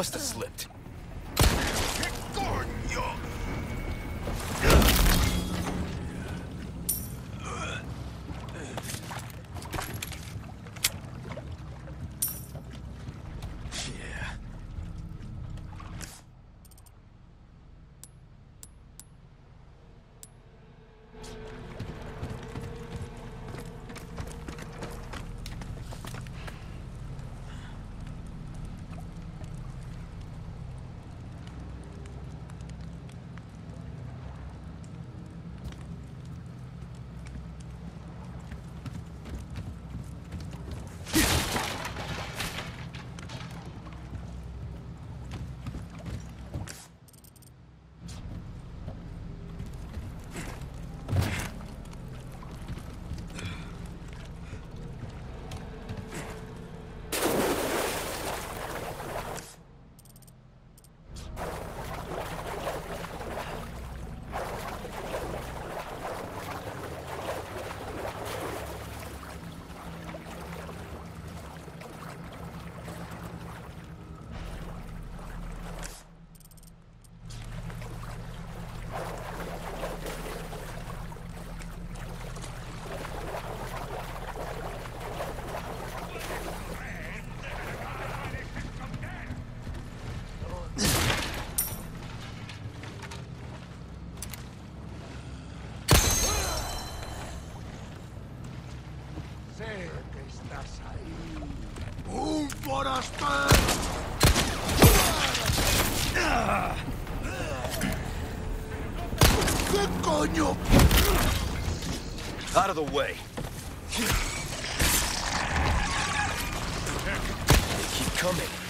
Must have slipped. Coño? Out of the way. They keep coming.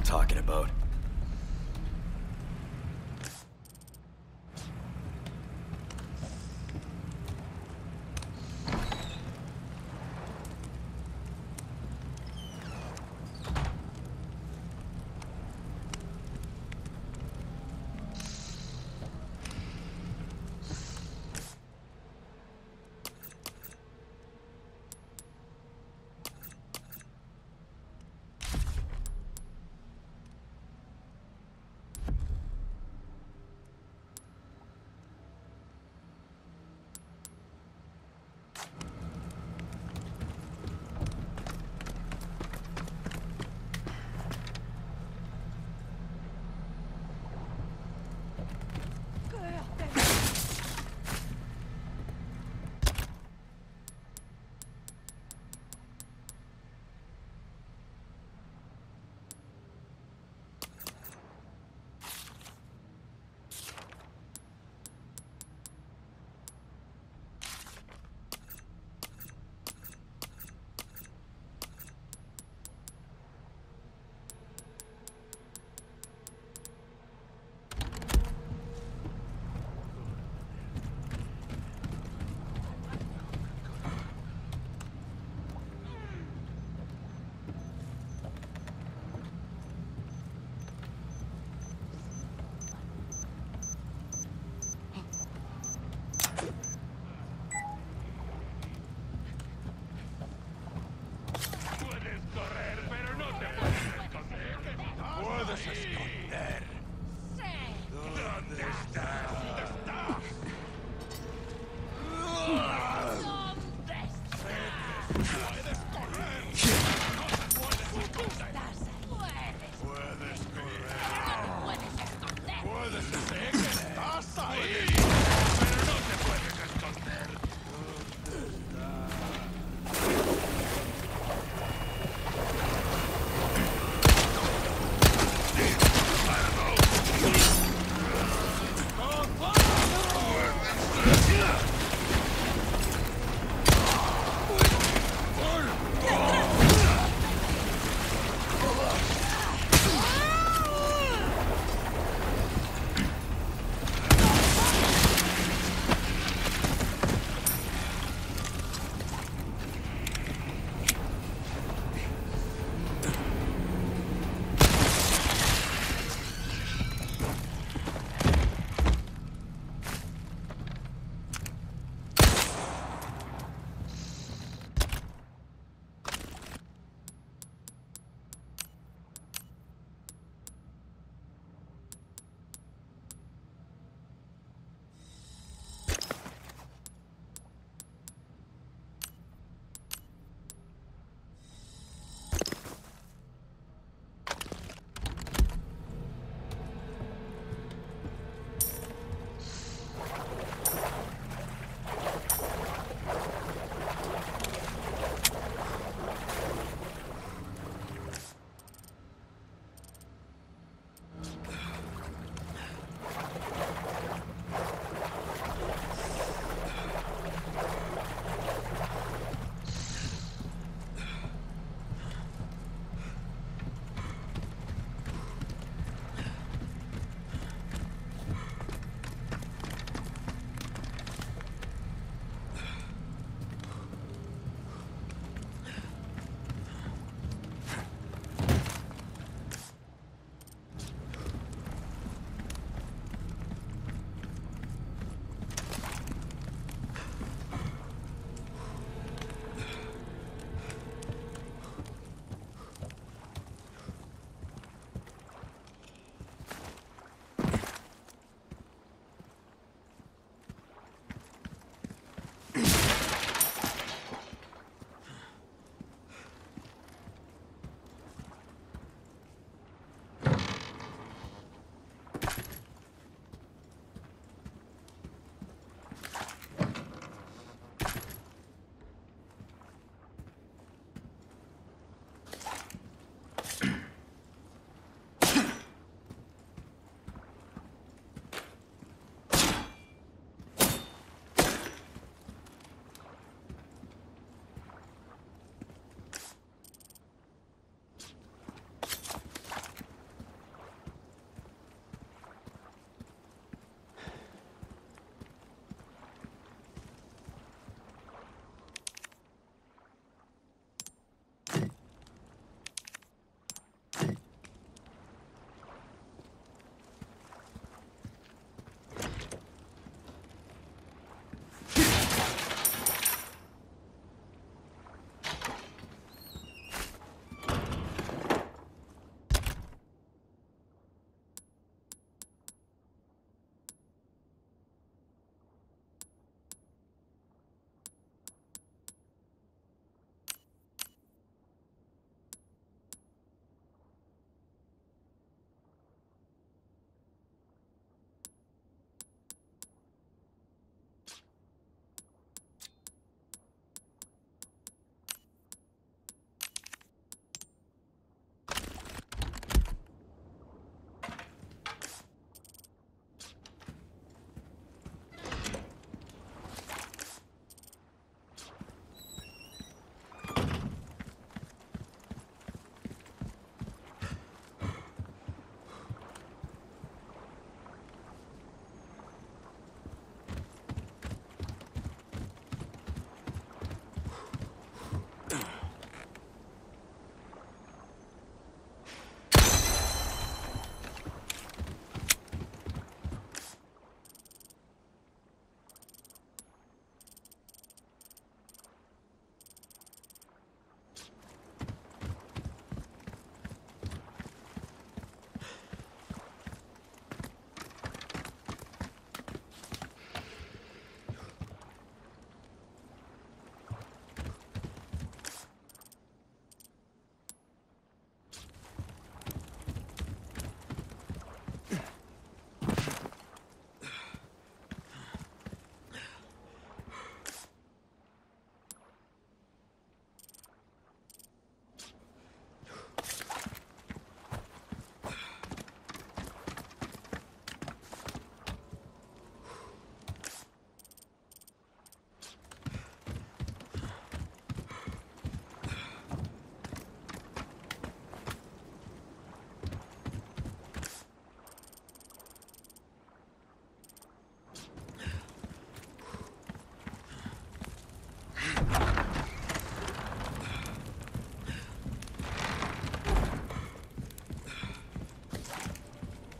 I'm talking about.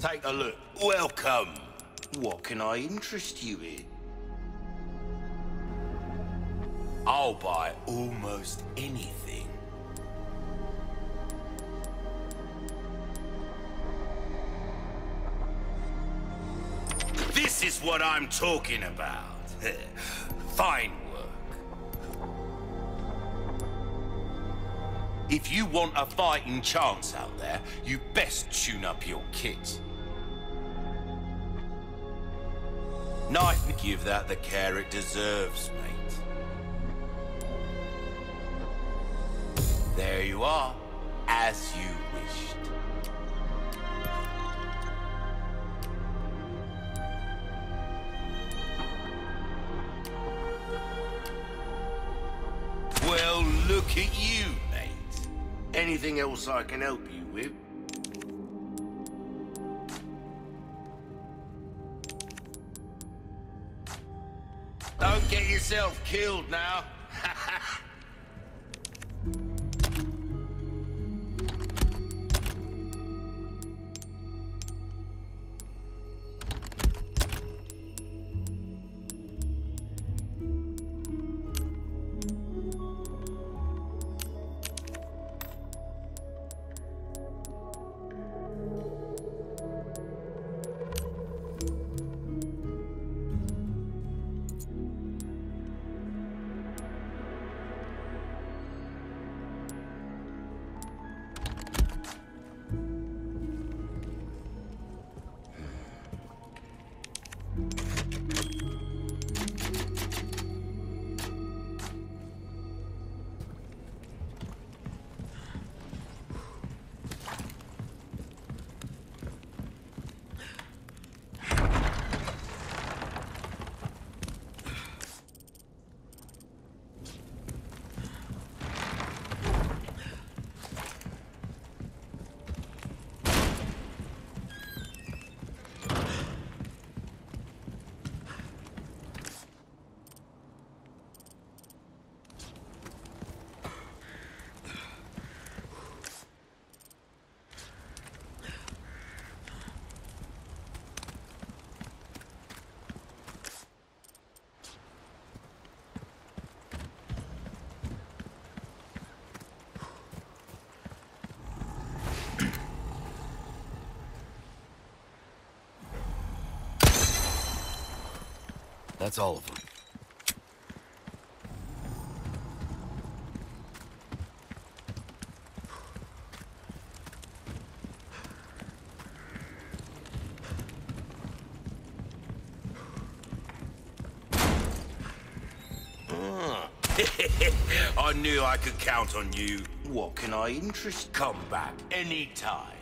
Take a look. Welcome. What can I interest you in? I'll buy almost anything. This is what I'm talking about. Fine work. If you want a fighting chance out there, you best tune up your kit. Knife give that the care it deserves, mate. There you are, as you wished. Well, look at you, mate. Anything else I can help you with? Yourself killed now. That's all of them. I knew I could count on you. What can I interest? Come back anytime.